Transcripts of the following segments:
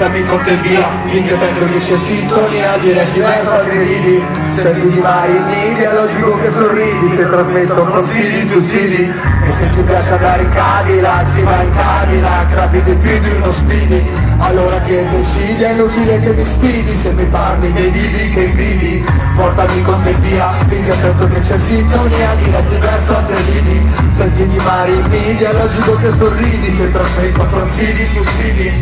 portami con te via Finché sento che c'è sintonia Diretti verso altri lidi Senti di mai in media, logico che sorridi Se trasmetto from city to city E se ti piace andare in Cadillac Si va in Cadillac, rapidi più di uno speedy Allora che decidi, è inutile che mi sfidi Se mi parli dei vivi che gridi Portami con te via Finché sento che c'è sintonia Diretti verso altri lidi Senti di mari in media, logico che sorridi Se trasmetto from city to city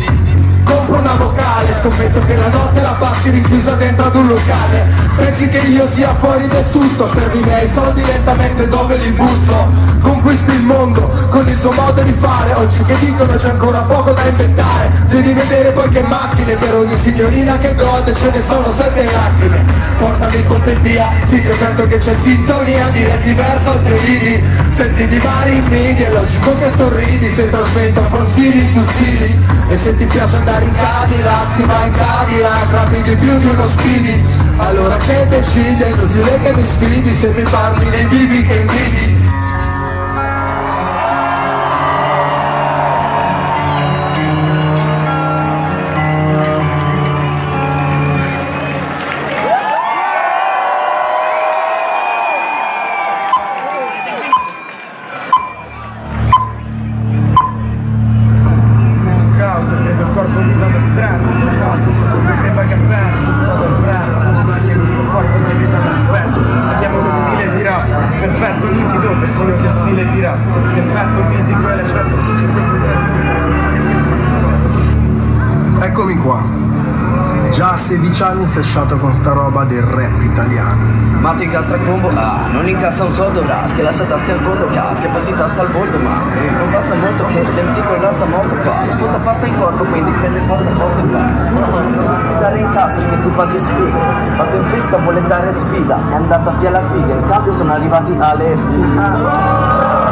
scommetto che la notte la passi rinchiusa dentro ad un locale. Pensi che io sia fuori del tutto, servi i miei soldi lentamente dove li butto. Conquisti il mondo con il suo modo di fare. Oggi che dicono c'è ancora poco da inventare. Devi vedere poi che macchine per ogni signorina che gode Ce ne sono sette lacrime Portami con te via, che sento che c'è sintonia Diretti verso altri lidi Senti di vari media, è logico che sorridi Se trasmetto city to city E se ti piace andare in Cadillac, si va in Cadillac Rapidi più di uno speedy. Allora che decidi, è inutile che mi sfidi Se mi parli dei vivi che invidi rap perfetto nitido persino che stile di rap perfetto mitico e l'effetto Eccomi qua. Già a 16 anni fesciato con sta roba del rap italiano. Ma ti incastra combo, ah, non incassa un soldo, ras, che lascia tasca in fondo, cas, che poi si tasta al volto, ma non passa molto che l'MC con l'assa morto qua, la foto passa in corpo, quindi prende il passaporto e ti fa di sfide, in pista vuole dare sfida, è andata via la figa, in cambio sono arrivati alle fighe.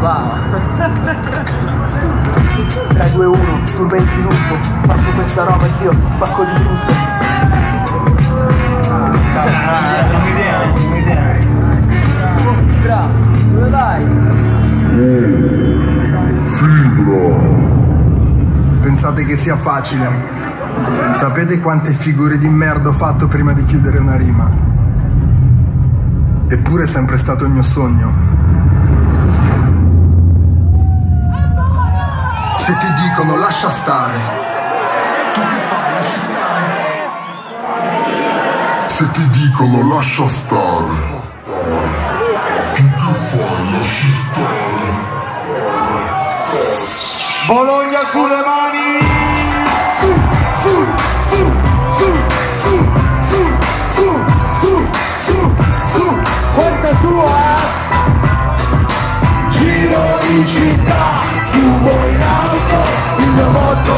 Wow. 3, 2, 1, turba in sviluppo, faccio questa roba zio, spacco di tutto. Pensate che sia facile? Sapete quante figure di merda ho fatto prima di chiudere una rima? Eppure è sempre stato il mio sogno. Se ti dicono lascia stare, tu che fai? Lasci stare. Se ti dicono lascia stare, tu che fai? Lasci stare. Bologna sulle mani. Su, su, su, su, su, su, su, su, su, su, questa tua Giro in città, fumo in auto, il mio motto